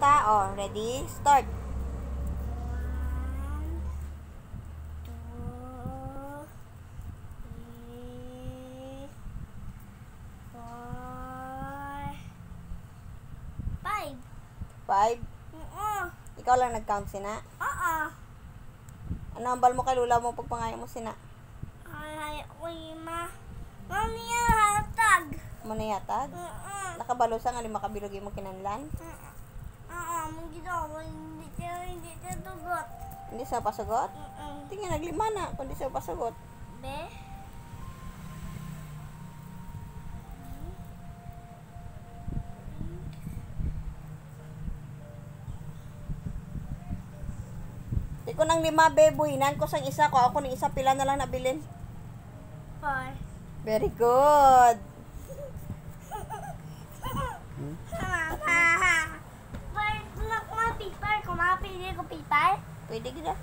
ha. Oh, ready? Start. Five. Oo. Ikaw lang nag-count sina. Oo. Ano ang bal mo kay lula mo pag pangayo mo sina? Ay, uy, ma. Mami, hatag. Mo na yatag? Oo. Nakabalo sa nga lima kabilog mo kinanlan. Oo, ginawa. Hindi siya, hindi siya tugot. Hindi sa pasagot? Oo. Tingin naglima na kundi sa pasagot. Be? Di ko nang lima be buhinan ko sang isa ko ako ng isa pila na lang nabilin. Four. Very good. pipal. Pwede ka na.